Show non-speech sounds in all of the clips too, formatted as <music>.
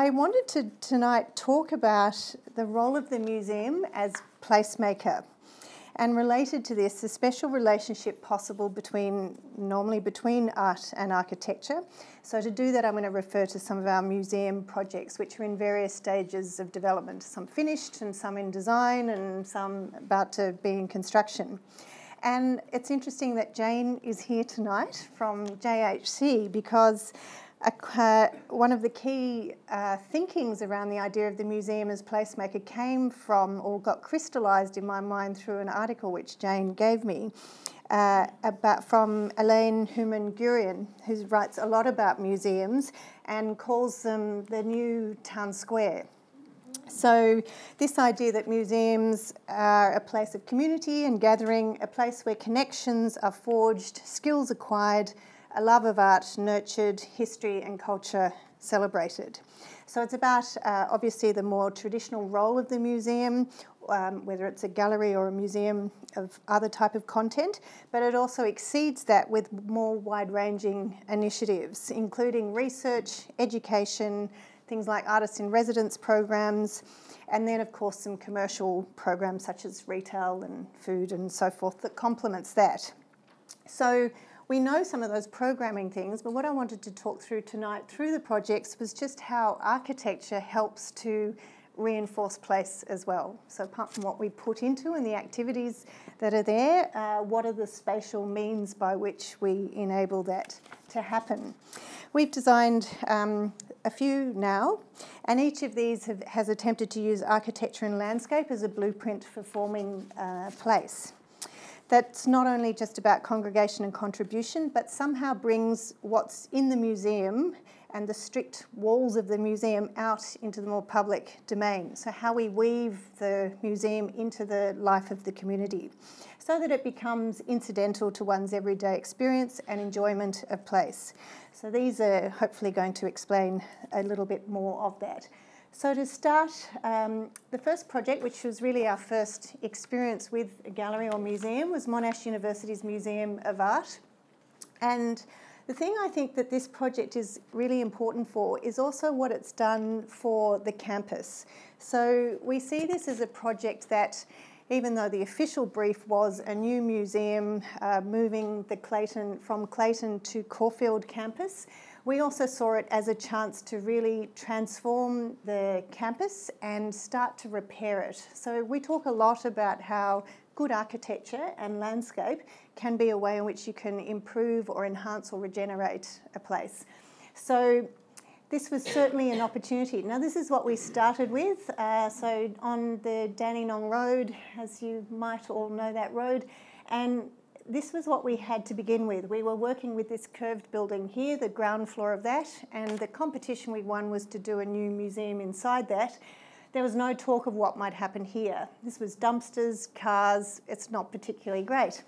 I wanted to tonight talk about the role of the museum as placemaker. And related to this, the special relationship possible between, normally between art and architecture. So to do that, I'm going to refer to some of our museum projects, which are in various stages of development, some finished and some in design and some about to be in construction. And it's interesting that Jane is here tonight from JHC because uh, one of the key uh, thinkings around the idea of the museum as placemaker came from or got crystallised in my mind through an article which Jane gave me uh, about from Elaine Heumann Gurian, who writes a lot about museums and calls them the new town square. So, this idea that museums are a place of community and gathering, a place where connections are forged, skills acquired, a love of art nurtured, history and culture celebrated. So, it's about uh, obviously the more traditional role of the museum, um, whether it's a gallery or a museum of other type of content, but it also exceeds that with more wide-ranging initiatives, including research, education, things like artists in residence programs, and then of course some commercial programs such as retail and food and so forth that complements that. So we know some of those programming things, but what I wanted to talk through tonight through the projects was just how architecture helps to reinforce place as well. So apart from what we put into and the activities that are there, uh, what are the spatial means by which we enable that to happen? We've designed um, a few now, and each of these have, has attempted to use architecture and landscape as a blueprint for forming uh, place. That's not only just about congregation and contribution, but somehow brings what's in the museum and the strict walls of the museum out into the more public domain. So, how we weave the museum into the life of the community so that it becomes incidental to one's everyday experience and enjoyment of place. So, these are hopefully going to explain a little bit more of that. So, to start, um, the first project, which was really our first experience with a gallery or museum, was Monash University's Museum of Art. And the thing I think that this project is really important for is also what it's done for the campus. So we see this as a project that even though the official brief was a new museum uh, moving the Clayton from Clayton to Caulfield campus, we also saw it as a chance to really transform the campus and start to repair it. So we talk a lot about how good architecture and landscape can be a way in which you can improve or enhance or regenerate a place. So this was certainly an opportunity. Now, this is what we started with. Uh, so, on the Dandenong Road, as you might all know that road, and this was what we had to begin with. We were working with this curved building here, the ground floor of that, and the competition we won was to do a new museum inside that there was no talk of what might happen here. This was dumpsters, cars, it's not particularly great.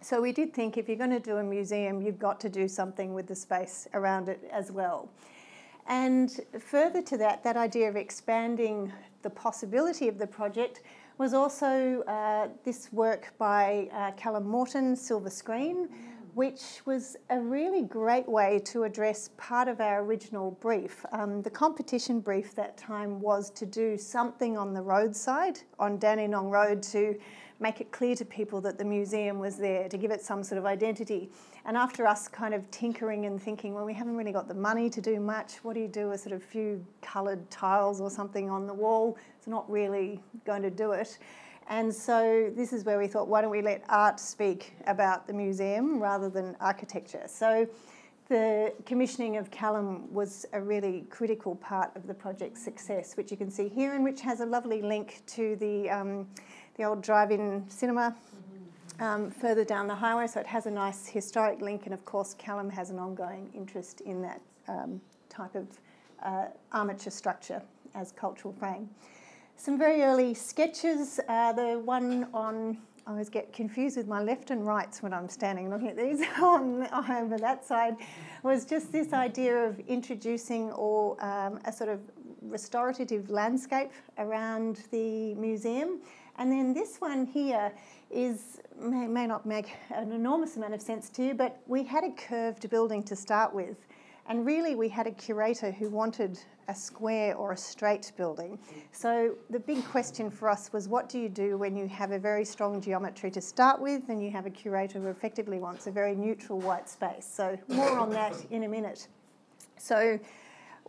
So we did think if you're going to do a museum, you've got to do something with the space around it as well. And further to that, that idea of expanding the possibility of the project was also uh, this work by uh, Callum Morton, Silver Screen, which was a really great way to address part of our original brief. Um, the competition brief that time was to do something on the roadside, on Dandenong Road, to make it clear to people that the museum was there, to give it some sort of identity. And after us kind of tinkering and thinking, well, we haven't really got the money to do much, what do you do? A sort of few coloured tiles or something on the wall? It's not really going to do it. And so this is where we thought, why don't we let art speak about the museum rather than architecture? So the commissioning of Callum was a really critical part of the project's success, which you can see here, and which has a lovely link to the, um, the old drive-in cinema um, further down the highway. So it has a nice historic link, and of course Callum has an ongoing interest in that um, type of uh, armature structure as cultural frame. Some very early sketches. Uh, the one on, I always get confused with my left and rights when I'm standing looking at these <laughs> on over that side, was just this idea of introducing or um, a sort of restorative landscape around the museum. And then this one here is may, may not make an enormous amount of sense to you, but we had a curved building to start with. And really, we had a curator who wanted a square or a straight building. So the big question for us was what do you do when you have a very strong geometry to start with and you have a curator who effectively wants a very neutral white space? So more on that in a minute. So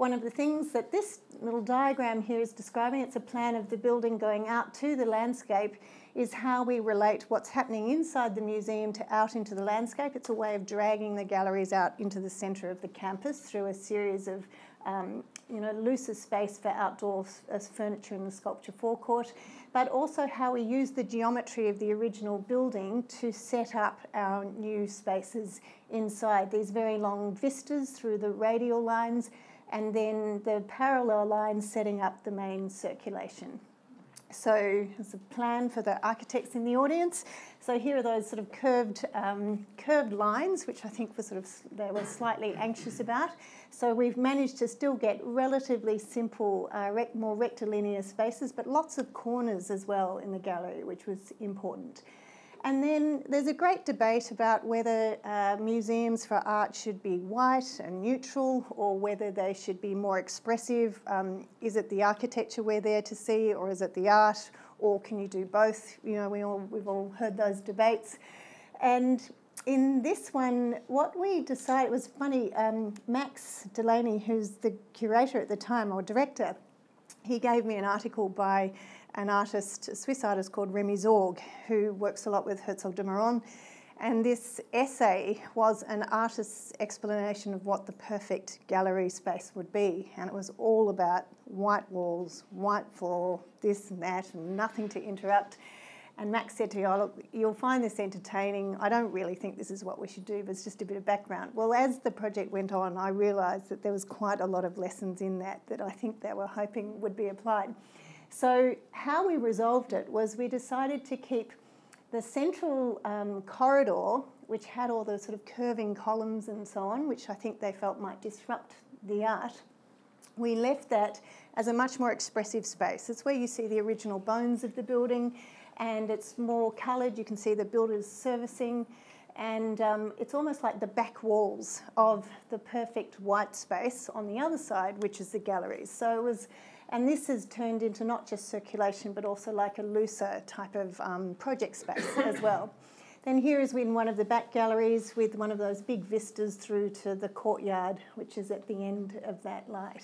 one of the things that this little diagram here is describing, it's a plan of the building going out to the landscape, is how we relate what's happening inside the museum to out into the landscape. It's a way of dragging the galleries out into the centre of the campus through a series of um, you know, looser space for outdoor as furniture in the sculpture forecourt, but also how we use the geometry of the original building to set up our new spaces inside. These very long vistas through the radial lines and then the parallel lines setting up the main circulation. So there's a plan for the architects in the audience. So here are those sort of curved, um, curved lines, which I think were sort of they were slightly anxious about. So we've managed to still get relatively simple, uh, more rectilinear spaces, but lots of corners as well in the gallery, which was important. And then there's a great debate about whether uh, museums for art should be white and neutral or whether they should be more expressive. Um, is it the architecture we're there to see or is it the art or can you do both? You know, we all, we've all heard those debates. And in this one, what we decided was funny. Um, Max Delany, who's the curator at the time or director, he gave me an article by an artist, a Swiss artist called Rémy Zaugg, who works a lot with Herzog de Meuron. And this essay was an artist's explanation of what the perfect gallery space would be. And it was all about white walls, white floor, this and that, and nothing to interrupt. And Max said to me, oh, look, you'll find this entertaining. I don't really think this is what we should do, but it's just a bit of background. Well, as the project went on, I realised that there was quite a lot of lessons in that that I think they were hoping would be applied. So, how we resolved it was we decided to keep the central um, corridor, which had all the sort of curving columns and so on, which I think they felt might disrupt the art. We left that as a much more expressive space. It's where you see the original bones of the building, and it's more coloured. You can see the builders servicing, and um, it's almost like the back walls of the perfect white space on the other side, which is the galleries. So it was and this has turned into not just circulation, but also like a looser type of um, project space <coughs> as well. Then here is in one of the back galleries with one of those big vistas through to the courtyard, which is at the end of that light.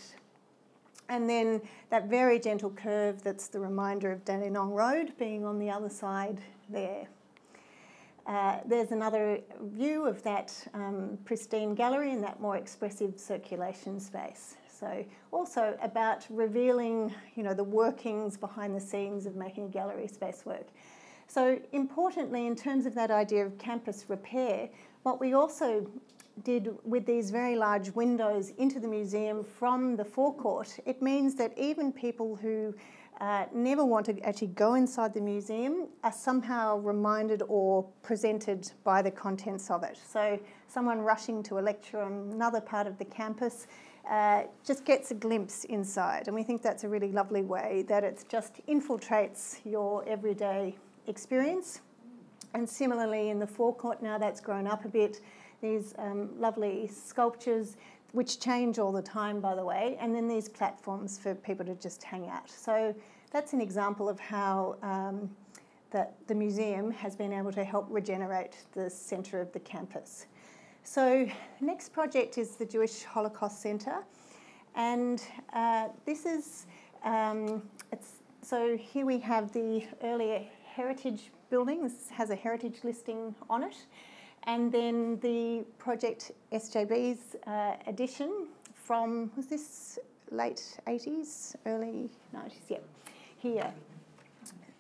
And then that very gentle curve that's the reminder of Dandenong Road being on the other side there. Uh, there's another view of that um, pristine gallery and that more expressive circulation space. So also about revealing, you know, the workings behind the scenes of making a gallery space work. So importantly, in terms of that idea of campus repair, what we also did with these very large windows into the museum from the forecourt, it means that even people who uh, never want to actually go inside the museum are somehow reminded or presented by the contents of it. So someone rushing to a lecture on another part of the campus uh, just gets a glimpse inside. And we think that's a really lovely way that it just infiltrates your everyday experience. And similarly, in the forecourt, now that's grown up a bit, these um, lovely sculptures, which change all the time, by the way, and then these platforms for people to just hang out. So that's an example of how um, that the museum has been able to help regenerate the centre of the campus. So next project is the Jewish Holocaust Centre, and uh, this is um, it's so here we have the earlier heritage building. This has a heritage listing on it, and then the project SJB's uh, addition from was this late 80s, early 90s? Yeah, here.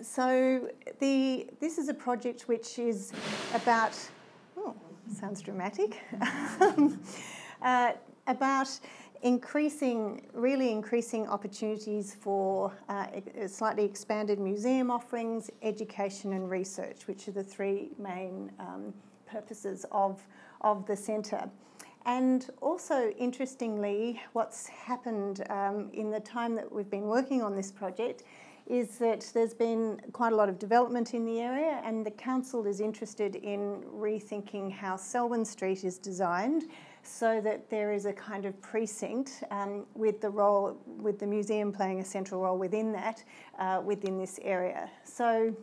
So the this is a project which is about sounds dramatic, <laughs> uh, about increasing, really increasing opportunities for uh, slightly expanded museum offerings, education and research, which are the three main um, purposes of, of the centre. And also, interestingly, what's happened um, in the time that we've been working on this project is that there's been quite a lot of development in the area, and the council is interested in rethinking how Selwyn Street is designed so that there is a kind of precinct um, with the role, with the museum playing a central role within that, uh, within this area. So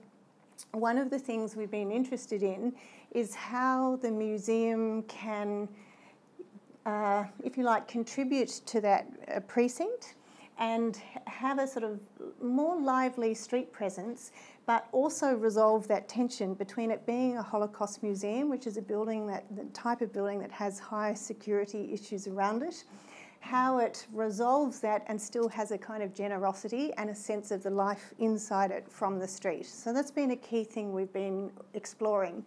one of the things we've been interested in is how the museum can, uh, if you like, contribute to that uh, precinct and have a sort of more lively street presence, but also resolve that tension between it being a Holocaust museum, which is a building that the type of building that has high security issues around it, how it resolves that and still has a kind of generosity and a sense of the life inside it from the street. So that's been a key thing we've been exploring.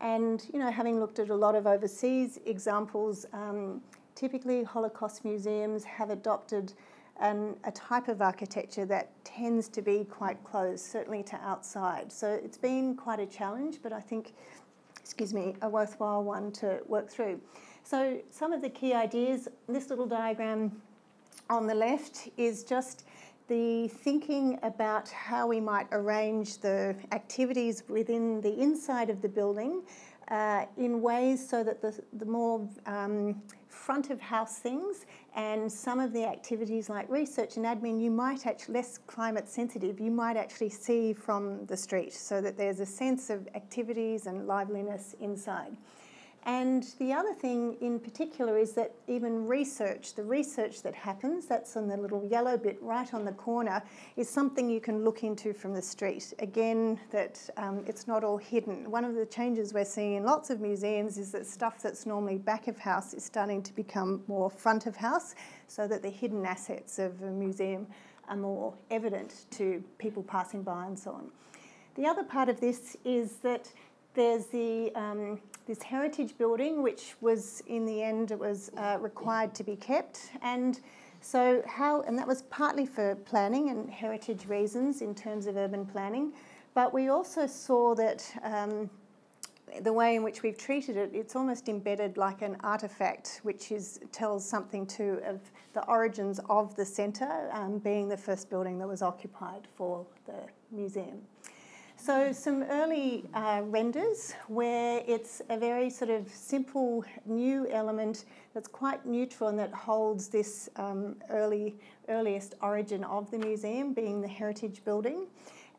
And you know, having looked at a lot of overseas examples, um, typically Holocaust museums have adopted and a type of architecture that tends to be quite closed, certainly to outside. So it's been quite a challenge, but I think, excuse me, a worthwhile one to work through. So some of the key ideas, this little diagram on the left is just the thinking about how we might arrange the activities within the inside of the building uh, in ways so that the, the more um, front of house things and some of the activities like research and admin you might actually less climate sensitive you might actually see from the street so that there's a sense of activities and liveliness inside and the other thing in particular is that even research, the research that happens, that's on the little yellow bit right on the corner, is something you can look into from the street. Again, that um, it's not all hidden. One of the changes we're seeing in lots of museums is that stuff that's normally back of house is starting to become more front of house, so that the hidden assets of a museum are more evident to people passing by and so on. The other part of this is that there's the um, this heritage building, which was in the end it was uh, required to be kept, and so how and that was partly for planning and heritage reasons in terms of urban planning, but we also saw that. Um, the way in which we've treated it, it's almost embedded like an artefact, which is tells something too of the origins of the centre, um, being the first building that was occupied for the museum. So some early uh, renders where it's a very sort of simple new element that's quite neutral and that holds this um, early earliest origin of the museum being the heritage building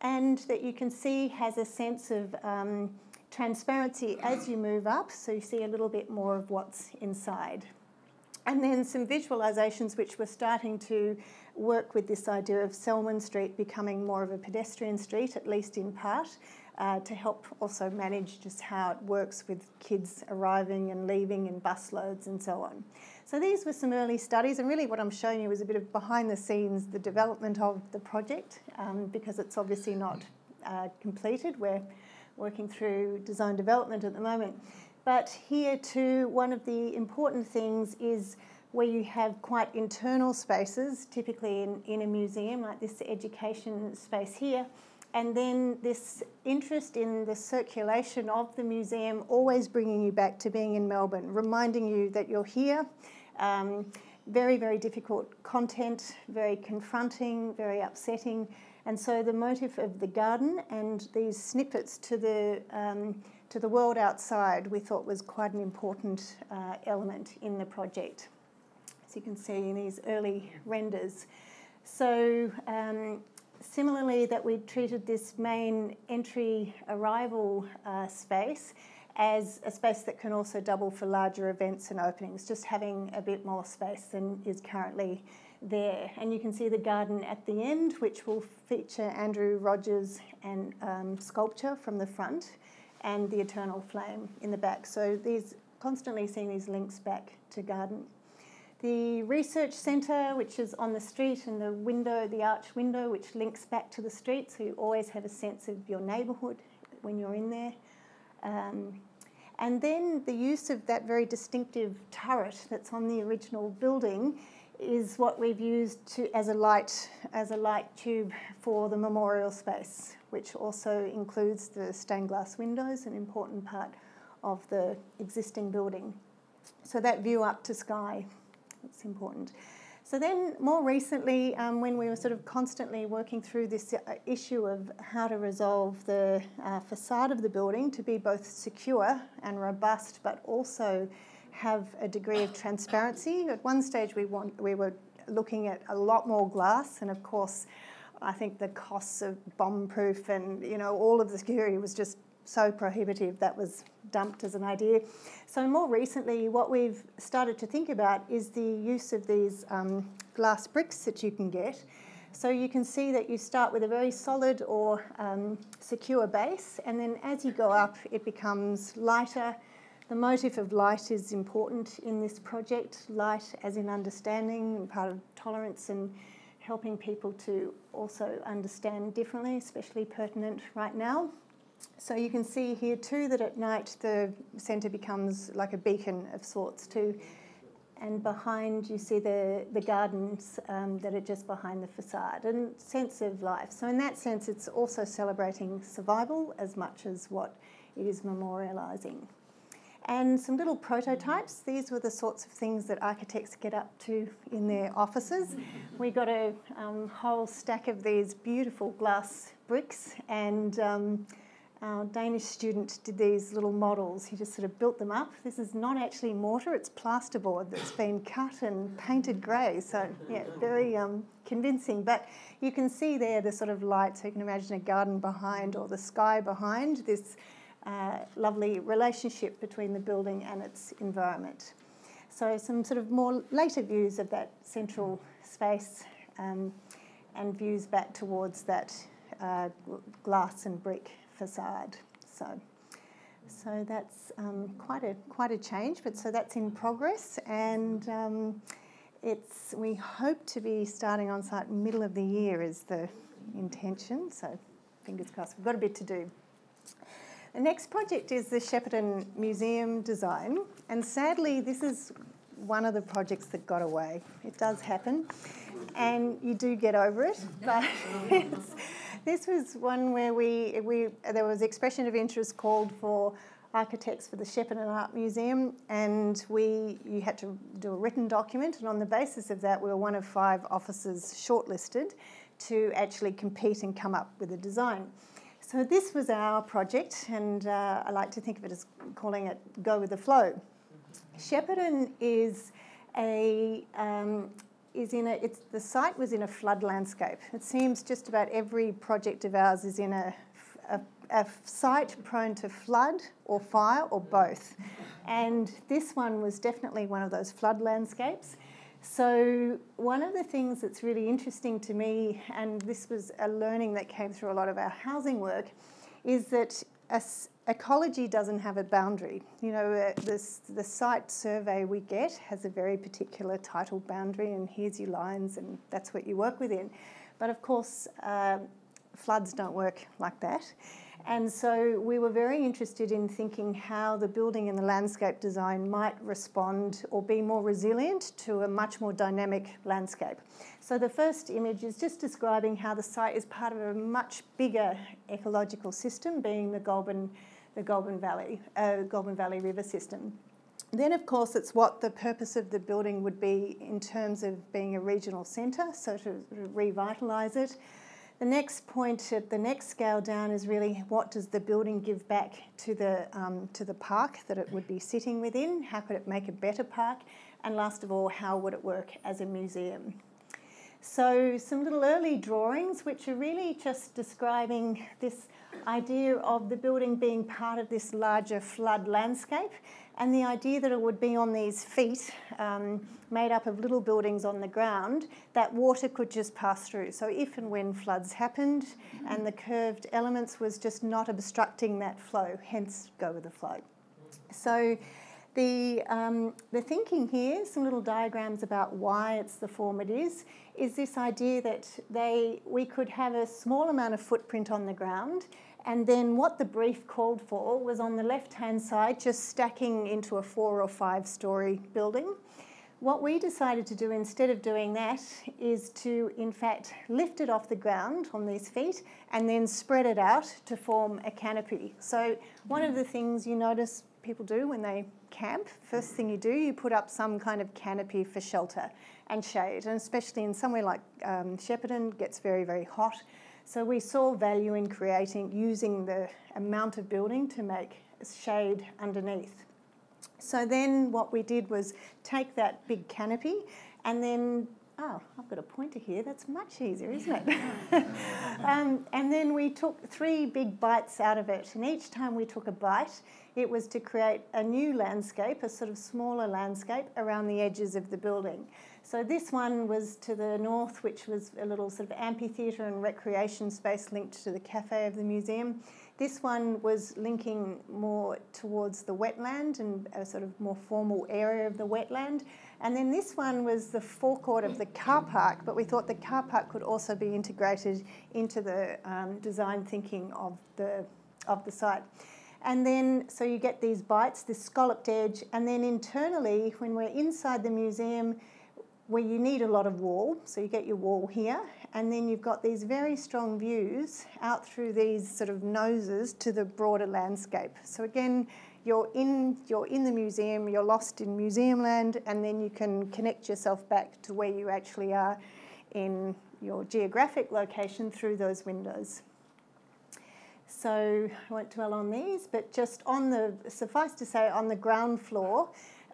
and that you can see has a sense of um, transparency as you move up so you see a little bit more of what's inside. And then some visualizations which were starting to work with this idea of Selwyn Street becoming more of a pedestrian street, at least in part, uh, to help also manage just how it works with kids arriving and leaving and bus loads and so on. So these were some early studies, and really what I'm showing you is a bit of behind the scenes, the development of the project, um, because it's obviously not uh, completed. We're working through design development at the moment. But here too, one of the important things is where you have quite internal spaces, typically in, in a museum like this education space here, and then this interest in the circulation of the museum always bringing you back to being in Melbourne, reminding you that you're here. Um, very, very difficult content, very confronting, very upsetting. And so the motive of the garden and these snippets to the, um, to the world outside we thought was quite an important uh, element in the project as you can see in these early renders. So um, similarly that we treated this main entry arrival uh, space as a space that can also double for larger events and openings, just having a bit more space than is currently there. And you can see the garden at the end, which will feature Andrew Rogers and um, sculpture from the front and the eternal flame in the back. So these constantly seeing these links back to garden. The research centre, which is on the street, and the window, the arch window, which links back to the street, so you always have a sense of your neighbourhood when you're in there. Um, and then the use of that very distinctive turret that's on the original building is what we've used to, as a light as a light tube for the memorial space, which also includes the stained glass windows, an important part of the existing building. So that view up to sky it's important. So then, more recently, um, when we were sort of constantly working through this uh, issue of how to resolve the uh, facade of the building to be both secure and robust, but also have a degree of transparency. At one stage, we want we were looking at a lot more glass, and of course, I think the costs of bomb-proof and you know all of the security was just so prohibitive that was dumped as an idea. So more recently, what we've started to think about is the use of these um, glass bricks that you can get. So you can see that you start with a very solid or um, secure base, and then as you go up, it becomes lighter. The motif of light is important in this project, light as in understanding and part of tolerance and helping people to also understand differently, especially pertinent right now. So you can see here too that at night the centre becomes like a beacon of sorts too. And behind you see the, the gardens um, that are just behind the facade and sense of life. So in that sense it's also celebrating survival as much as what it is memorialising. And some little prototypes. These were the sorts of things that architects get up to in their offices. We got a um, whole stack of these beautiful glass bricks and um, our Danish student did these little models. He just sort of built them up. This is not actually mortar, it's plasterboard that's been cut and painted grey. So, yeah, very um, convincing. But you can see there the sort of light, so you can imagine a garden behind or the sky behind this uh, lovely relationship between the building and its environment. So, some sort of more later views of that central space um, and views back towards that uh, glass and brick facade. So, so that's um, quite a quite a change. But so that's in progress, and um, it's we hope to be starting on site middle of the year is the intention. So, fingers crossed. We've got a bit to do. The next project is the Shepparton Museum design, and sadly, this is one of the projects that got away. It does happen, and you do get over it, but <laughs> it's this was one where we, we there was expression of interest called for architects for the Shepparton Art Museum, and we you had to do a written document, and on the basis of that, we were one of five officers shortlisted to actually compete and come up with a design. So this was our project, and uh, I like to think of it as calling it "Go with the Flow." Shepparton is a um, is in a, it's, the site was in a flood landscape. It seems just about every project of ours is in a, a, a site prone to flood or fire or both. And this one was definitely one of those flood landscapes. So, one of the things that's really interesting to me, and this was a learning that came through a lot of our housing work, is that ecology doesn't have a boundary. You know, uh, this, the site survey we get has a very particular title boundary, and here's your lines, and that's what you work within. But of course, uh, floods don't work like that. And so we were very interested in thinking how the building and the landscape design might respond or be more resilient to a much more dynamic landscape. So the first image is just describing how the site is part of a much bigger ecological system, being the Goulburn, the Goulburn Valley, uh, Goulburn Valley River system. Then, of course, it's what the purpose of the building would be in terms of being a regional centre, so to revitalise it. The next point at the next scale down is really what does the building give back to the, um, to the park that it would be sitting within? How could it make a better park? And last of all, how would it work as a museum? So, some little early drawings which are really just describing this idea of the building being part of this larger flood landscape and the idea that it would be on these feet um, made up of little buildings on the ground that water could just pass through. So if and when floods happened and the curved elements was just not obstructing that flow, hence go with the flow. So the, um, the thinking here, some little diagrams about why it's the form it is, is this idea that they, we could have a small amount of footprint on the ground and then what the brief called for was on the left hand side, just stacking into a four or five story building. What we decided to do instead of doing that is to, in fact, lift it off the ground on these feet and then spread it out to form a canopy. So, one of the things you notice people do when they camp, first thing you do, you put up some kind of canopy for shelter and shade. And especially in somewhere like um, Shepparton, gets very, very hot. So we saw value in creating, using the amount of building to make shade underneath. So then what we did was take that big canopy and then oh, I've got a pointer here, that's much easier, isn't it? <laughs> um, and then we took three big bites out of it, and each time we took a bite, it was to create a new landscape, a sort of smaller landscape around the edges of the building. So this one was to the north, which was a little sort of amphitheatre and recreation space linked to the cafe of the museum. This one was linking more towards the wetland and a sort of more formal area of the wetland. And then this one was the forecourt of the car park, but we thought the car park could also be integrated into the um, design thinking of the, of the site. And then, so you get these bites, this scalloped edge, and then internally, when we're inside the museum, where you need a lot of wall, so you get your wall here, and then you've got these very strong views out through these sort of noses to the broader landscape. So again, you're in, you're in the museum, you're lost in museum land, and then you can connect yourself back to where you actually are in your geographic location through those windows. So I won't dwell on these, but just on the, suffice to say, on the ground floor,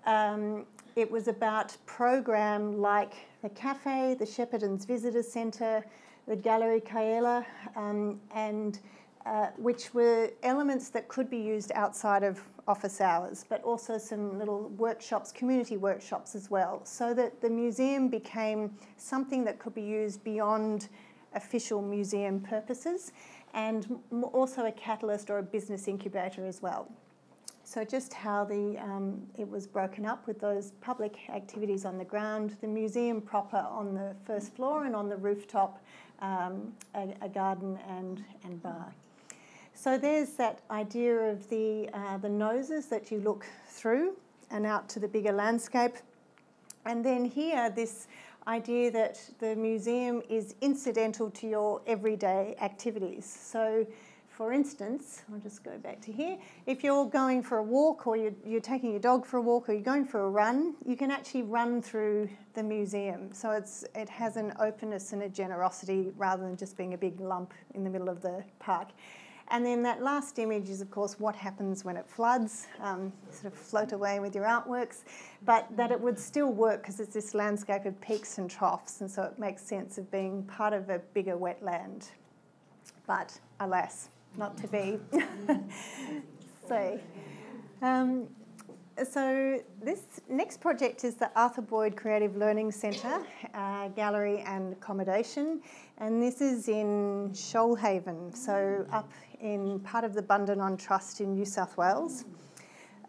um, it was about program like the cafe, the Shepparton's Visitor Centre, the Gallery Kaiela, um, and uh, which were elements that could be used outside of office hours, but also some little workshops, community workshops as well, so that the museum became something that could be used beyond official museum purposes and also a catalyst or a business incubator as well. So just how the um, it was broken up with those public activities on the ground, the museum proper on the first floor, and on the rooftop, um, a, a, garden and, and bar. So there's that idea of the, uh, the noses that you look through and out to the bigger landscape. And then here, this idea that the museum is incidental to your everyday activities. So, for instance, I'll just go back to here. If you're going for a walk or you're, you're, taking your dog for a walk or you're going for a run, you can actually run through the museum. So it's, it has an openness and a generosity rather than just being a big lump in the middle of the park. And then that last image is, of course, what happens when it floods. Um, sort of float away with your artworks, but that it would still work because it's this landscape of peaks and troughs, and so it makes sense of being part of a bigger wetland. But alas, not to be. <laughs> so, um, so this next project is the Arthur Boyd Creative Learning Centre, uh, gallery and accommodation, and this is in Shoalhaven, so up in part of the Bundanon Trust in New South Wales.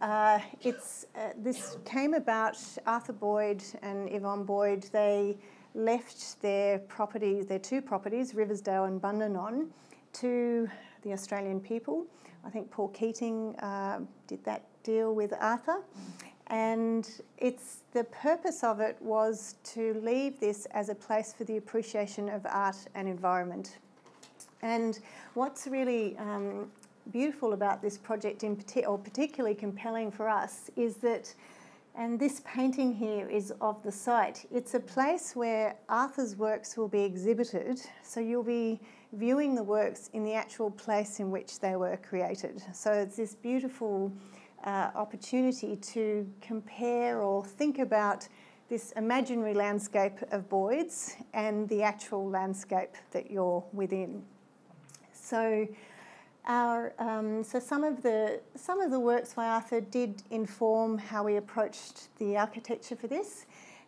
Uh, it's, uh, this came about, Arthur Boyd and Yvonne Boyd, they left their properties, their two properties, Riversdale and Bundanon, to the Australian people. I think Paul Keating uh, did that deal with Arthur. And it's the purpose of it was to leave this as a place for the appreciation of art and environment. And what's really um, beautiful about this project, in or particularly compelling for us, is that, and this painting here is of the site. It's a place where Arthur's works will be exhibited, so you'll be viewing the works in the actual place in which they were created. So it's this beautiful uh, opportunity to compare or think about this imaginary landscape of Boyd's and the actual landscape that you're within. So, our, um, so some of the some of the works by Arthur did inform how we approached the architecture for this,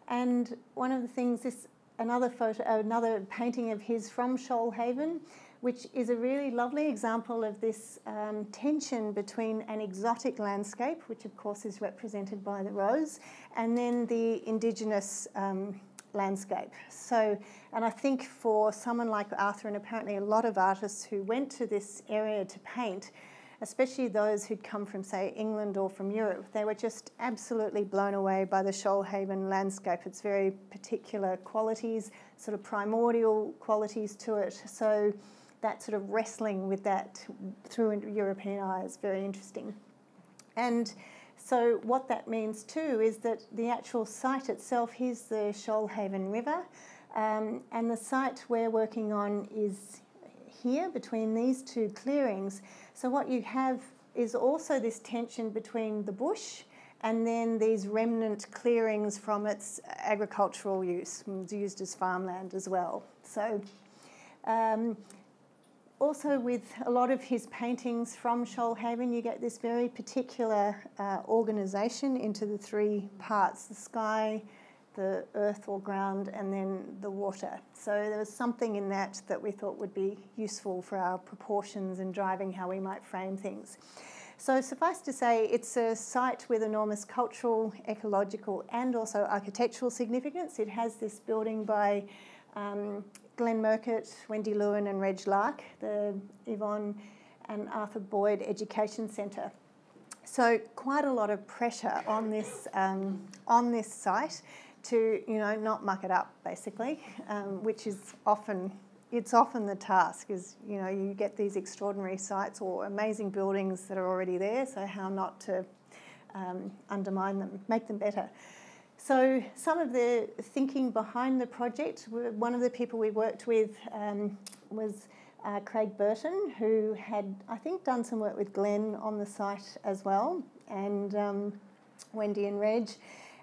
and one of the things this another photo another painting of his from Shoalhaven, which is a really lovely example of this um, tension between an exotic landscape, which of course is represented by the rose, and then the indigenous um, landscape. So, and I think for someone like Arthur, and apparently a lot of artists who went to this area to paint, especially those who'd come from, say, England or from Europe, they were just absolutely blown away by the Shoalhaven landscape. It's very particular qualities, sort of primordial qualities to it. So, that sort of wrestling with that through European eyes, very interesting. And so what that means too is that the actual site itself, here's the Shoalhaven River, um, and the site we're working on is here between these two clearings. So what you have is also this tension between the bush and then these remnant clearings from its agricultural use, used as farmland as well. So, um, also with a lot of his paintings from Shoalhaven, you get this very particular uh, organisation into the three parts the sky, the earth or ground, and then the water. So there was something in that that we thought would be useful for our proportions and driving how we might frame things. So, suffice to say, it's a site with enormous cultural, ecological, and also architectural significance. It has this building by um, Glenn Murcutt, Wendy Lewin, and Reg Lark, the Yvonne and Arthur Boyd Education Centre. So, quite a lot of pressure on this, um, on this site to, you know, not muck it up, basically, um, which is often it's often the task is you know you get these extraordinary sites or amazing buildings that are already there so how not to um, undermine them make them better. So some of the thinking behind the project one of the people we worked with um, was uh, Craig Burton who had I think done some work with Glenn on the site as well and um, Wendy and Reg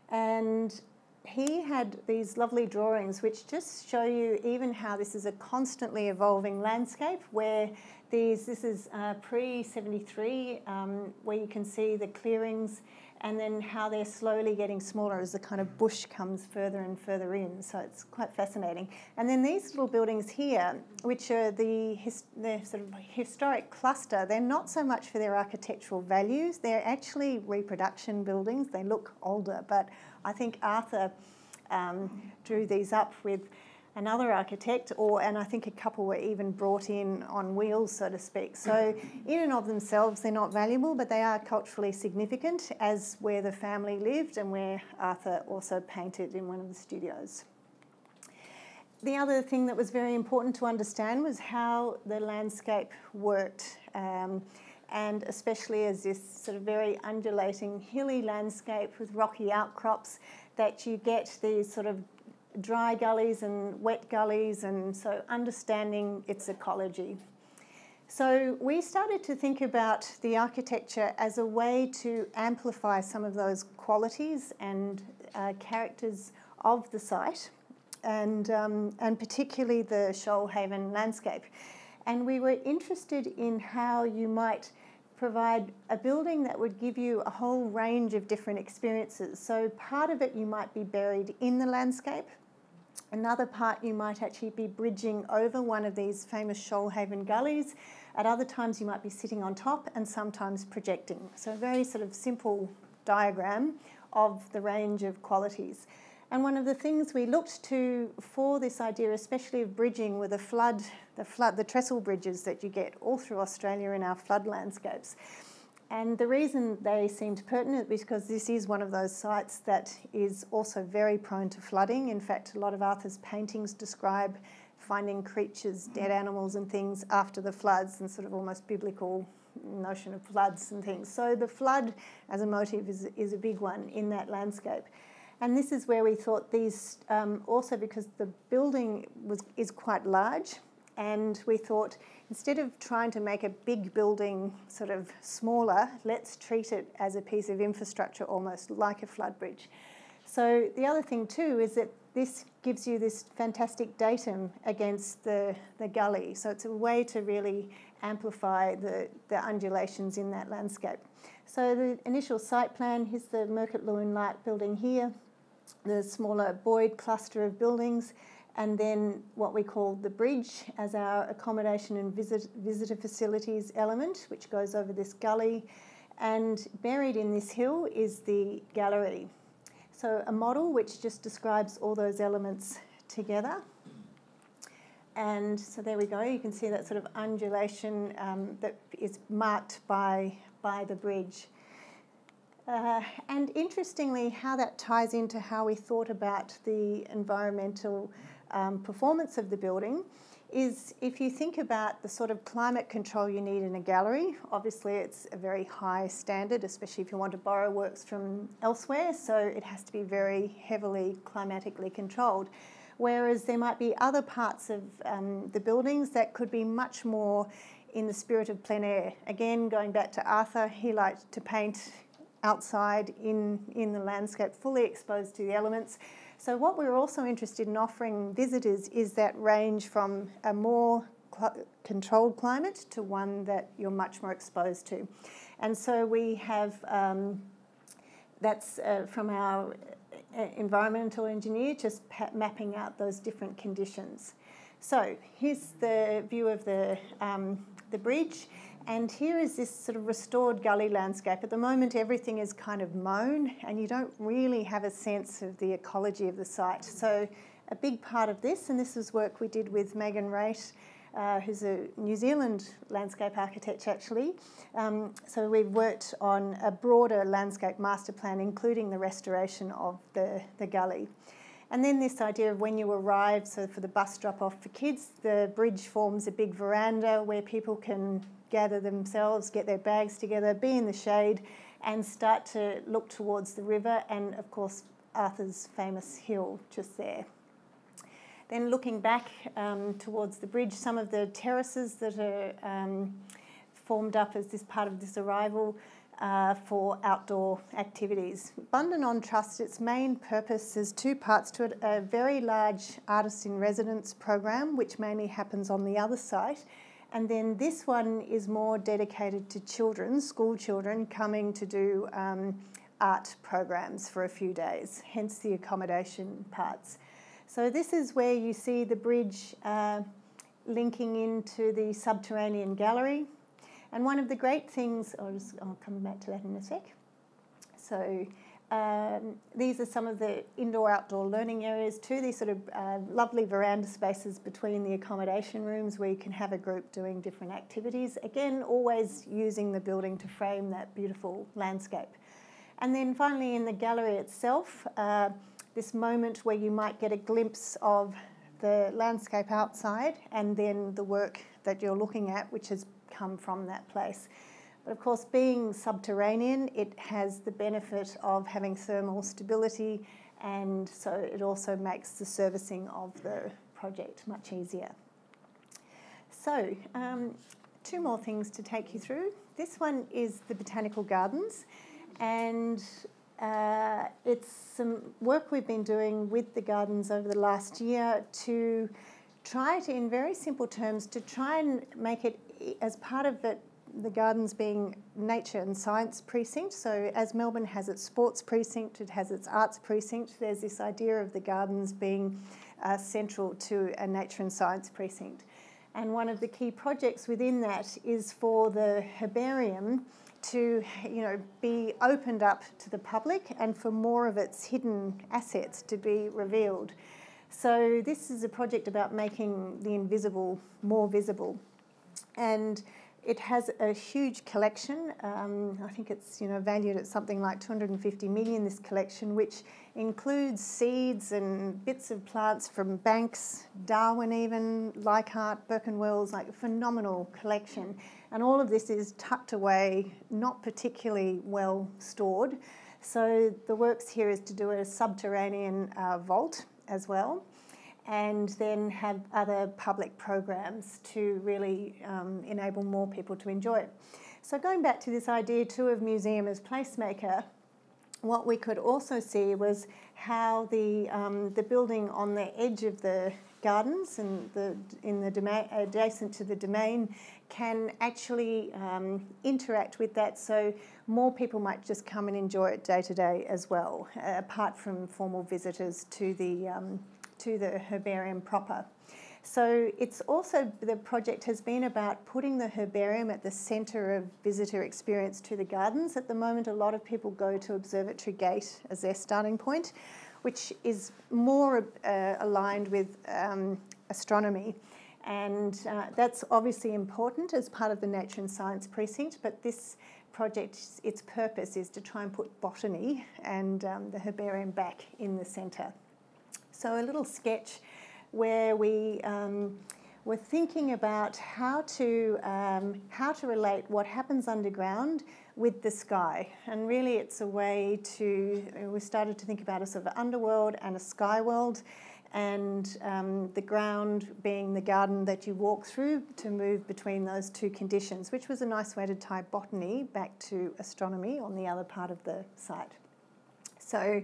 and he had these lovely drawings which just show you even how this is a constantly evolving landscape where these this is uh, pre 73 um, where you can see the clearings and then how they're slowly getting smaller as the kind of bush comes further and further in. So it's quite fascinating. And then these little buildings here, which are the, the sort of historic cluster, they're not so much for their architectural values, they're actually reproduction buildings. They look older, but I think Arthur um, drew these up with another architect, or and I think a couple were even brought in on wheels, so to speak. So, in and of themselves, they're not valuable, but they are culturally significant, as where the family lived and where Arthur also painted in one of the studios. The other thing that was very important to understand was how the landscape worked. Um, and especially as this sort of very undulating hilly landscape with rocky outcrops, that you get these sort of dry gullies and wet gullies, and so understanding its ecology. So we started to think about the architecture as a way to amplify some of those qualities and uh, characters of the site, and, um, and particularly the Shoalhaven landscape. And we were interested in how you might provide a building that would give you a whole range of different experiences. So part of it you might be buried in the landscape, Another part you might actually be bridging over one of these famous Shoalhaven gullies. At other times you might be sitting on top and sometimes projecting. So a very sort of simple diagram of the range of qualities. And one of the things we looked to for this idea, especially of bridging, were the flood, the flood, the trestle bridges that you get all through Australia in our flood landscapes. And the reason they seemed pertinent is because this is one of those sites that is also very prone to flooding. In fact, a lot of Arthur's paintings describe finding creatures, dead animals, and things after the floods, and sort of almost biblical notion of floods and things. So the flood as a motive is, is a big one in that landscape. And this is where we thought these, um, also because the building was, is quite large, and we thought instead of trying to make a big building sort of smaller, let's treat it as a piece of infrastructure almost like a flood bridge. So the other thing too is that this gives you this fantastic datum against the, the gully. So it's a way to really amplify the, the undulations in that landscape. So the initial site plan, here's the Murcutt Lewin Light building here, the smaller Boyd cluster of buildings, and then what we call the bridge as our accommodation and visit, visitor facilities element, which goes over this gully. And buried in this hill is the gallery. So, a model which just describes all those elements together. And so there we go, you can see that sort of undulation um, that is marked by, by the bridge. Uh, and interestingly, how that ties into how we thought about the environmental um, performance of the building is if you think about the sort of climate control you need in a gallery, obviously it's a very high standard, especially if you want to borrow works from elsewhere, so it has to be very heavily climatically controlled. Whereas there might be other parts of um, the buildings that could be much more in the spirit of plein air. Again, going back to Arthur, he liked to paint outside in, in the landscape, fully exposed to the elements. So, what we're also interested in offering visitors is that range from a more cl- controlled climate to one that you're much more exposed to. And so, we have um, that's uh, from our uh, environmental engineer just mapping out those different conditions. So, here's the view of the, um, the bridge. And here is this sort of restored gully landscape. At the moment, everything is kind of mown, and you don't really have a sense of the ecology of the site. So, a big part of this, and this is work we did with Megan Wraight, uh, who's a New Zealand landscape architect actually. Um, so, we've worked on a broader landscape master plan, including the restoration of the, the gully. And then this idea of when you arrive, so for the bus drop off for kids, the bridge forms a big veranda where people can gather themselves, get their bags together, be in the shade, and start to look towards the river and, of course, Arthur's famous hill just there. Then looking back um, towards the bridge, some of the terraces that are um, formed up as this part of this arrival uh, for outdoor activities. Bundanon Trust, its main purpose is two parts to it a very large artist in residence program, which mainly happens on the other site, and then this one is more dedicated to children, school children, coming to do um, art programs for a few days, hence the accommodation parts. So, this is where you see the bridge uh, linking into the subterranean gallery. And one of the great things, I'll, just, I'll come back to that in a sec. So, um, these are some of the indoor outdoor learning areas too. These sort of uh, lovely veranda spaces between the accommodation rooms where you can have a group doing different activities. Again, always using the building to frame that beautiful landscape. And then finally, in the gallery itself, uh, this moment where you might get a glimpse of the landscape outside and then the work that you're looking at, which has come from that place. But of course, being subterranean, it has the benefit of having thermal stability, and so it also makes the servicing of the project much easier. So, um, two more things to take you through. This one is the Botanical Gardens, and uh, it's some work we've been doing with the gardens over the last year to try to, in very simple terms, to try and make it as part of it the gardens being nature and science precinct. So, as Melbourne has its sports precinct, it has its arts precinct, there's this idea of the gardens being uh, central to a nature and science precinct. And one of the key projects within that is for the herbarium to you know, be opened up to the public and for more of its hidden assets to be revealed. So, this is a project about making the invisible more visible. And it has a huge collection. Um, I think it's you know valued at something like 250 million. This collection, which includes seeds and bits of plants from Banks, Darwin, even Leichhardt, Wells, like a phenomenal collection. And all of this is tucked away, not particularly well stored. So the works here is to do a subterranean uh, vault as well and then have other public programs to really um, enable more people to enjoy it. So, going back to this idea too of museum as placemaker, what we could also see was how the, um, the building on the edge of the gardens and the, in the domain, adjacent to the domain can actually um, interact with that so more people might just come and enjoy it day to day as well, apart from formal visitors to the, um, to the herbarium proper. So it's also the project has been about putting the herbarium at the centre of visitor experience to the gardens. At the moment, a lot of people go to Observatory Gate as their starting point, which is more uh, aligned with um, astronomy. And uh, that's obviously important as part of the Nature and Science Precinct, but this project, its purpose is to try and put botany and um, the herbarium back in the centre. So, a little sketch where we um, were thinking about how to, um, how to relate what happens underground with the sky. And really, it's a way to, we started to think about a sort of underworld and a sky world. and um, the ground being the garden that you walk through to move between those two conditions, which was a nice way to tie botany back to astronomy on the other part of the site. So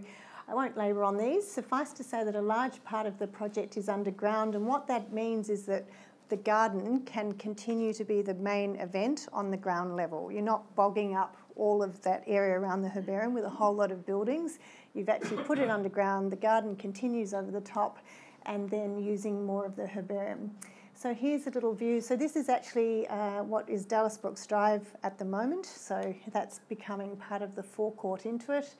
I won't labour on these. Suffice to say that a large part of the project is underground, and what that means is that the garden can continue to be the main event on the ground level. You're not bogging up all of that area around the herbarium with a whole lot of buildings. You've actually put it underground, the garden continues over the top, and then using more of the herbarium. So here's a little view. So this is actually uh, what is Dallas Brooks Drive at the moment. So that's becoming part of the forecourt into it,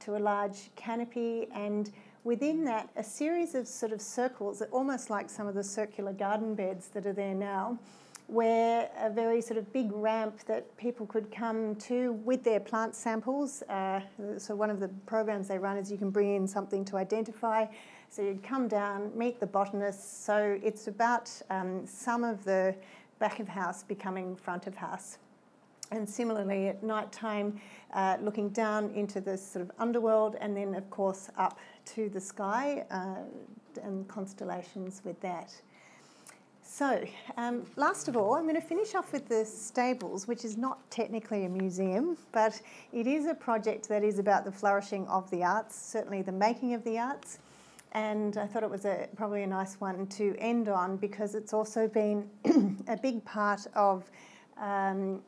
to a large canopy, and within that, a series of sort of circles, almost like some of the circular garden beds that are there now where a very sort of big ramp that people could come to with their plant samples. Uh, so one of the programs they run is you can bring in something to identify. So you'd come down, meet the botanists. So it's about um, some of the back of house becoming front of house. And similarly, at night time, uh, looking down into the sort of underworld, and then, of course, up to the sky uh, and constellations with that. So, um, last of all, I'm going to finish off with the stables, which is not technically a museum, but it is a project that is about the flourishing of the arts, certainly the making of the arts. And I thought it was a, probably a nice one to end on because it's also been <clears throat> a big part of um,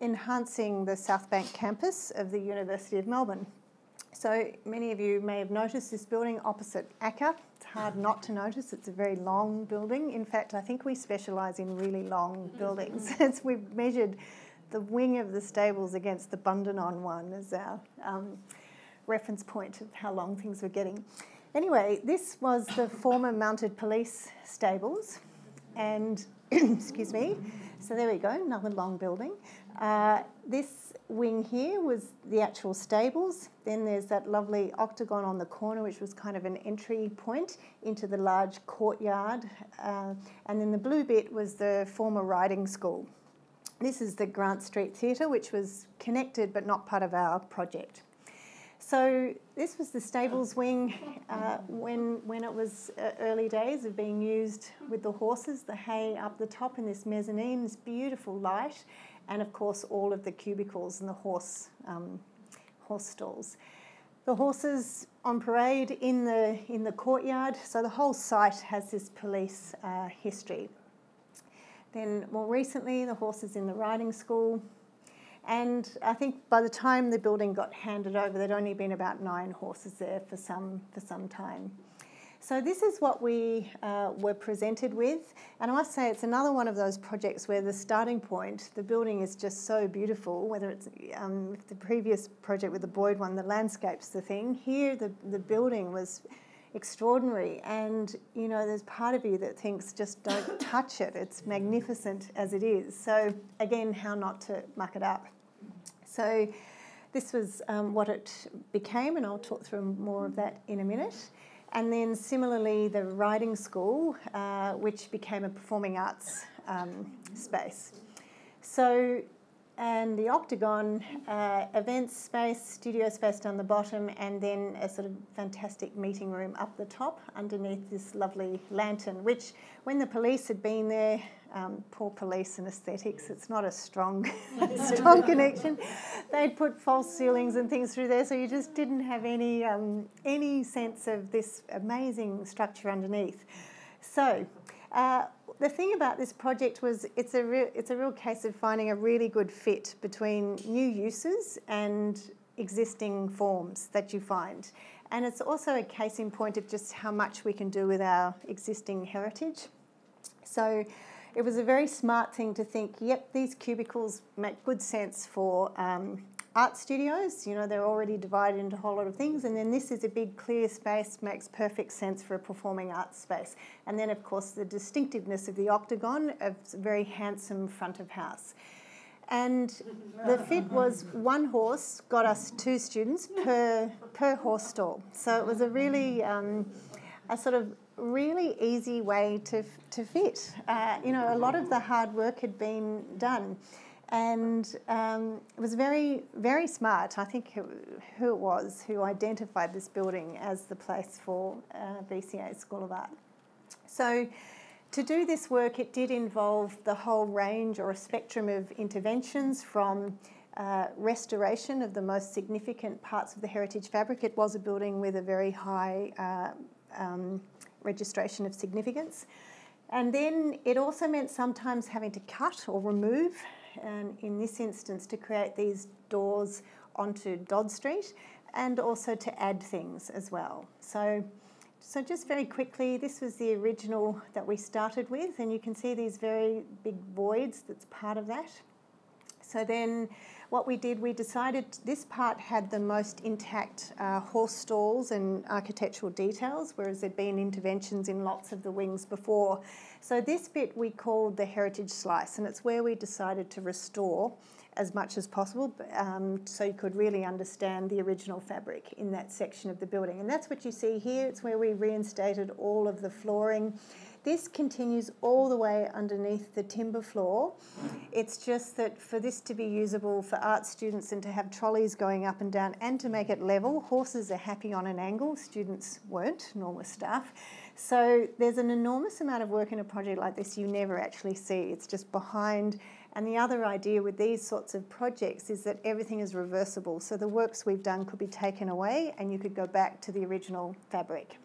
enhancing the South Bank campus of the University of Melbourne. So many of you may have noticed this building opposite ACCA It's hard not to notice. It's a very long building. In fact, I think we specialise in really long buildings. <laughs> As we've measured the wing of the stables against the Bundanon one as our um, reference point of how long things were getting. Anyway, this was the former mounted police stables, and <coughs> excuse me. So there we go, another long building. Uh, this wing here was the actual stables. Then there's that lovely octagon on the corner, which was kind of an entry point into the large courtyard. Uh, and then the blue bit was the former riding school. This is the Grant Street Theatre, which was connected but not part of our project. So this was the stables wing uh, when, when it was uh, early days of being used with the horses, the hay up the top in this mezzanine, this beautiful light and of course all of the cubicles and the horse, um, horse stalls. The horses on parade in the, in the courtyard, so the whole site has this police uh, history. Then more recently, the horses in the riding school, and I think by the time the building got handed over, there'd only been about nine horses there for some, for some time. So this is what we uh, were presented with, and I must say it's another one of those projects where the starting point, the building is just so beautiful. Whether it's um, the previous project with the Boyd one, the landscape's the thing. Here, the the building was extraordinary, and you know, there's part of you that thinks just don't touch it. It's magnificent as it is. So again, how not to muck it up. So. This was um, what it became, and I'll talk through more of that in a minute. And then similarly, the riding school, uh, which became a performing arts um, space. So, and the octagon, uh, events space, studio space down the bottom, and then a sort of fantastic meeting room up the top underneath this lovely lantern, which when the police had been there, um, poor police and aesthetics. It's not a strong, <laughs> strong <laughs> connection. They'd put false ceilings and things through there, so you just didn't have any um, any sense of this amazing structure underneath. So. Uh, the thing about this project was it's a real, it's a real case of finding a really good fit between new uses and existing forms that you find. And it's also a case in point of just how much we can do with our existing heritage. So it was a very smart thing to think, yep, these cubicles make good sense for um, art studios. You know, they're already divided into a whole lot of things. And then this is a big clear space, makes perfect sense for a performing arts space. And then, of course, the distinctiveness of the octagon of very handsome front of house. And the fit was one horse got us two students per, per horse stall. So it was a really um, a sort of really easy way to, to fit. Uh, you know, a lot of the hard work had been done. And um, it was very, very smart. I think who, it was who identified this building as the place for uh, VCA School of Art. So, to do this work, it did involve the whole range or a spectrum of interventions from uh, restoration of the most significant parts of the heritage fabric. It was a building with a very high uh, um, registration of significance. And then it also meant sometimes having to cut or remove and in this instance to create these doors onto Dodd Street and also to add things as well. So, so just very quickly, this was the original that we started with, and you can see these very big voids that's part of that. So then what we did, we decided this part had the most intact uh, horse stalls and architectural details, whereas there'd been interventions in lots of the wings before. So this bit we called the heritage slice, and it's where we decided to restore as much as possible um, so you could really understand the original fabric in that section of the building. And that's what you see here. It's where we reinstated all of the flooring. This continues all the way underneath the timber floor. It's just that for this to be usable for art students and to have trolleys going up and down and to make it level, horses are happy on an angle, students weren't, normal staff. So there's an enormous amount of work in a project like this you never actually see. It's just behind. And the other idea with these sorts of projects is that everything is reversible. So the works we've done could be taken away and you could go back to the original fabric.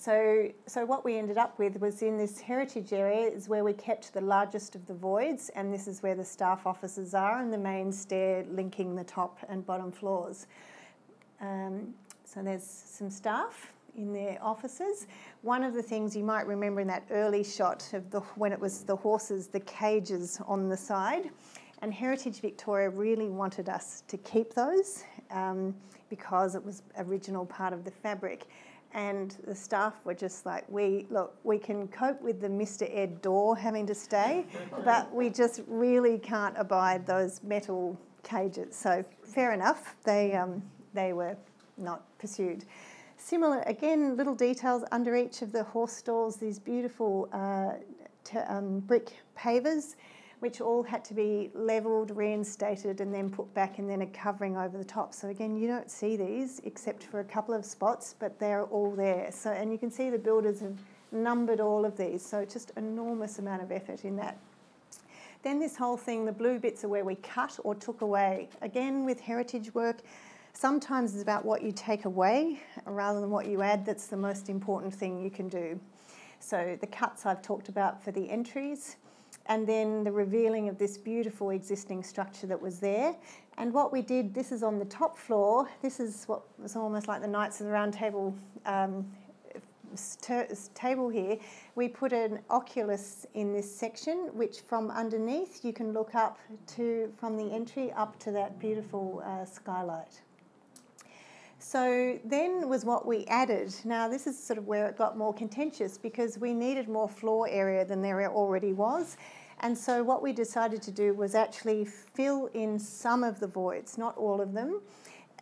So, so what we ended up with was in this heritage area is where we kept the largest of the voids, and this is where the staff offices are, and the main stair linking the top and bottom floors. Um, so there's some staff in their offices. One of the things you might remember in that early shot of the when it was the horses, the cages on the side, and Heritage Victoria really wanted us to keep those um, because it was original part of the fabric. And the staff were just like, we look, we can cope with the Mr. Ed door having to stay, <laughs> but we just really can't abide those metal cages. So fair enough, they um, they were not pursued. Similar, again, little details under each of the horse stalls, these beautiful uh, t- um, brick pavers, which all had to be levelled, reinstated, and then put back, and then a covering over the top. So again, you don't see these except for a couple of spots, but they're all there. So, and you can see the builders have numbered all of these. So just enormous amount of effort in that. Then this whole thing, the blue bits are where we cut or took away. Again, with heritage work, Sometimes it's about what you take away rather than what you add that's the most important thing you can do. So the cuts I've talked about for the entries, and then the revealing of this beautiful existing structure that was there. And what we did, this is on the top floor, this is what was almost like the Knights of the Round Table um, table here, we put an oculus in this section, which from underneath you can look up to, from the entry up to that beautiful uh, skylight. So then was what we added. Now this is sort of where it got more contentious because we needed more floor area than there already was. And so what we decided to do was actually fill in some of the voids, not all of them,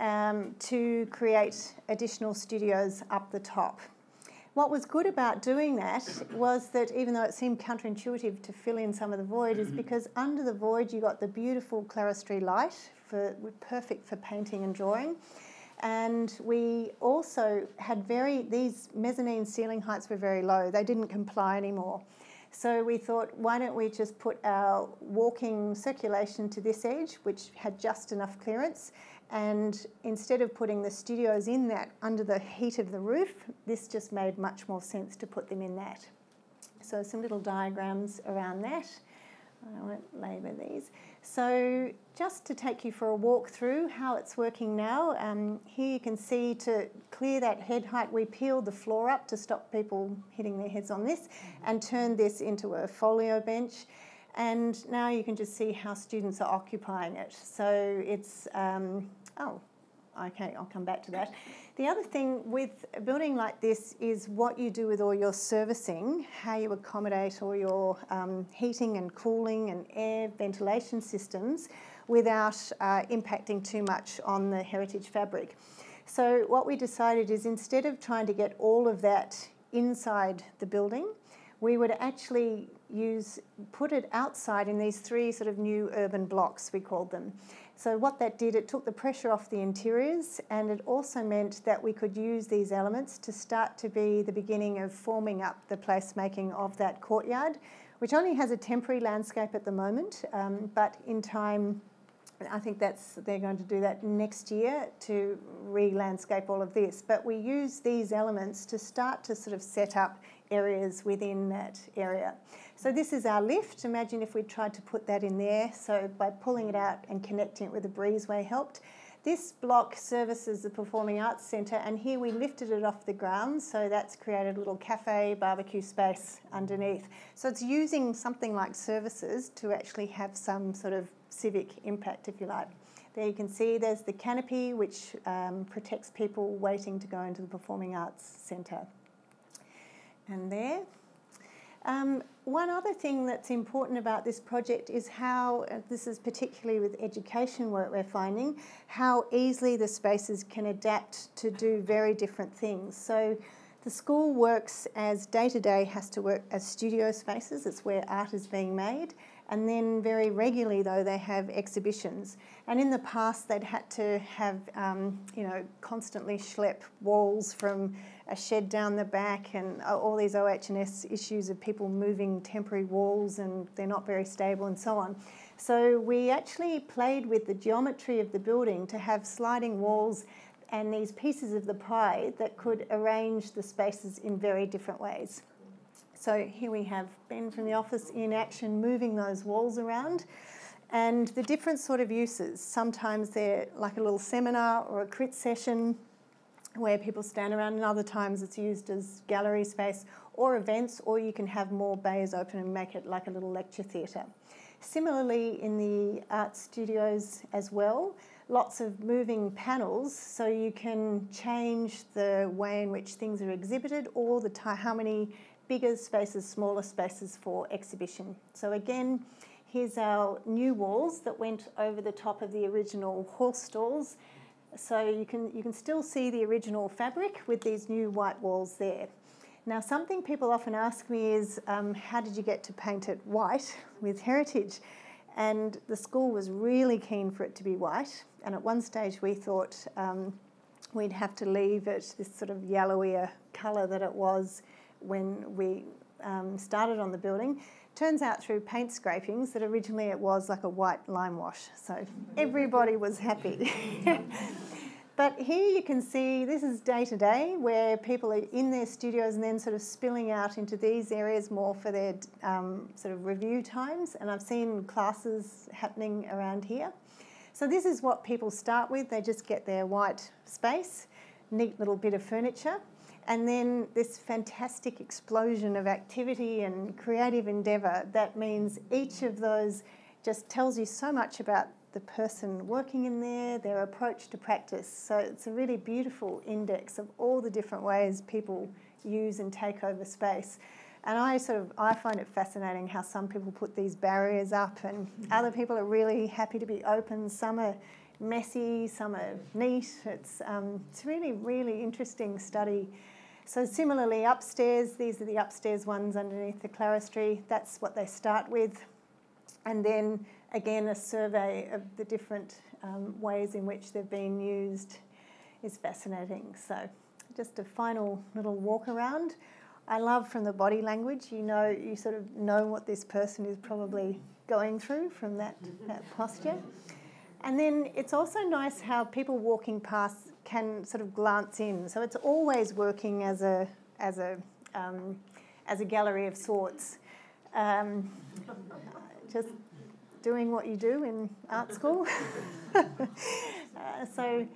um, to create additional studios up the top. What was good about doing that was that even though it seemed counterintuitive to fill in some of the void, is because under the void you got the beautiful clerestory light, for, perfect for painting and drawing. And we also had very, these mezzanine ceiling heights were very low. They didn't comply anymore. So we thought, why don't we just put our walking circulation to this edge, which had just enough clearance, and instead of putting the studios in that under the heat of the roof, this just made much more sense to put them in that. So some little diagrams around that. I won't labour these. So just to take you for a walk through how it's working now, um, here you can see to clear that head height, we peeled the floor up to stop people hitting their heads on this and turned this into a folio bench. And now you can just see how students are occupying it. So it's, um, oh, okay, I'll come back to that. The other thing with a building like this is what you do with all your servicing, how you accommodate all your um, heating and cooling and air ventilation systems without uh, impacting too much on the heritage fabric. So what we decided is instead of trying to get all of that inside the building, we would actually use put it outside in these three sort of new urban blocks we called them. So what that did, it took the pressure off the interiors, and it also meant that we could use these elements to start to be the beginning of forming up the placemaking of that courtyard, which only has a temporary landscape at the moment, um, but in time I think that's they're going to do that next year to re-landscape all of this. But we use these elements to start to sort of set up areas within that area. So this is our lift. Imagine if we tried to put that in there. So by pulling it out and connecting it with the breezeway helped. This block services the Performing Arts Centre, and here we lifted it off the ground, so that's created a little cafe, barbecue space underneath. So it's using something like services to actually have some sort of civic impact, if you like. There you can see there's the canopy, which um, protects people waiting to go into the Performing Arts Centre. And there. Um, one other thing that's important about this project is how, uh, this is particularly with education work we're finding, how easily the spaces can adapt to do very different things. So the school works as day to day has to work as studio spaces, it's where art is being made, and then very regularly, though, they have exhibitions. And in the past, they'd had to have, um, you know, constantly schlep walls from a shed down the back and uh, all these OH&S issues of people moving temporary walls and they're not very stable and so on. So we actually played with the geometry of the building to have sliding walls and these pieces of the pie that could arrange the spaces in very different ways. So here we have Ben from the office in action moving those walls around. And the different sort of uses. Sometimes they're like a little seminar or a crit session where people stand around, and other times it's used as gallery space or events, or you can have more bays open and make it like a little lecture theatre. Similarly, in the art studios as well, lots of moving panels so you can change the way in which things are exhibited or the how many bigger spaces, smaller spaces for exhibition. So again, here's our new walls that went over the top of the original horse stalls. So you can, you can still see the original fabric with these new white walls there. Now, something people often ask me is, um, how did you get to paint it white with heritage? And the school was really keen for it to be white. And at one stage, we thought um, we'd have to leave it this sort of yellowier colour that it was when we um, started on the building. Turns out through paint scrapings that originally it was like a white lime wash, so everybody was happy. <laughs> but here you can see this is day to day where people are in their studios and then sort of spilling out into these areas more for their um, sort of review times. And I've seen classes happening around here. So this is what people start with. They just get their white space, neat little bit of furniture and then this fantastic explosion of activity and creative endeavour that means each of those just tells you so much about the person working in there, their approach to practice. So it's a really beautiful index of all the different ways people use and take over space. And I sort of I find it fascinating how some people put these barriers up and other people are really happy to be open. Some are messy, some are neat. It's um, it's really really interesting study so similarly upstairs, these are the upstairs ones underneath the clerestory. That's what they start with. And then again, a survey of the different um, ways in which they've been used is fascinating. So just a final little walk around. I love from the body language, you know, you sort of know what this person is probably going through from that, that posture. And then it's also nice how people walking past can sort of glance in. So it's always working as a as a um, as a gallery of sorts. Um, <laughs> just doing what you do in art school. <laughs> uh, so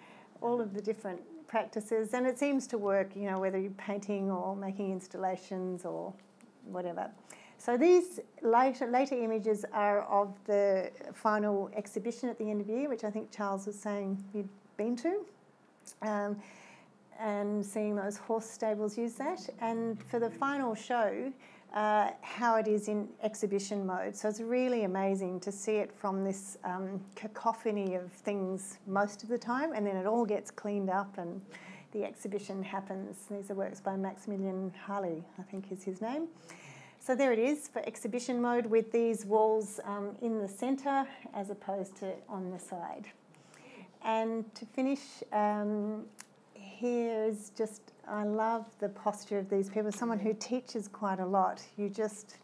all of the different practices, and it seems to work. You know, whether you're painting or making installations or whatever. So these later later images are of the final exhibition at the end of the year, which I think Charles was saying you'd been to um, and seeing those horse stables use that. And for the final show, uh, how it is in exhibition mode. So it's really amazing to see it from this um, cacophony of things most of the time, and then it all gets cleaned up and the exhibition happens. These are works by Maximilian Harley, I think is his name. So there it is for exhibition mode with these walls um, in the centre as opposed to on the side. And to finish, um, here's just, I love the posture of these people. Someone who teaches quite a lot, you just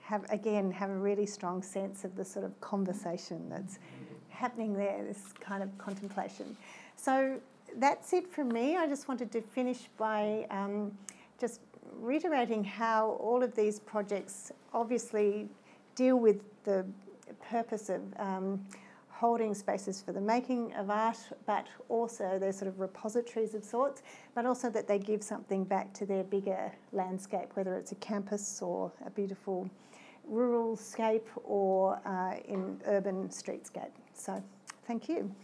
have, again, have a really strong sense of the sort of conversation that's happening there, this kind of contemplation. So that's it from me. I just wanted to finish by um, just reiterating how all of these projects obviously deal with the purpose of um, holding spaces for the making of art, but also they're sort of repositories of sorts, but also that they give something back to their bigger landscape, whether it's a campus or a beautiful rural scape or uh, in urban streetscape. So thank you.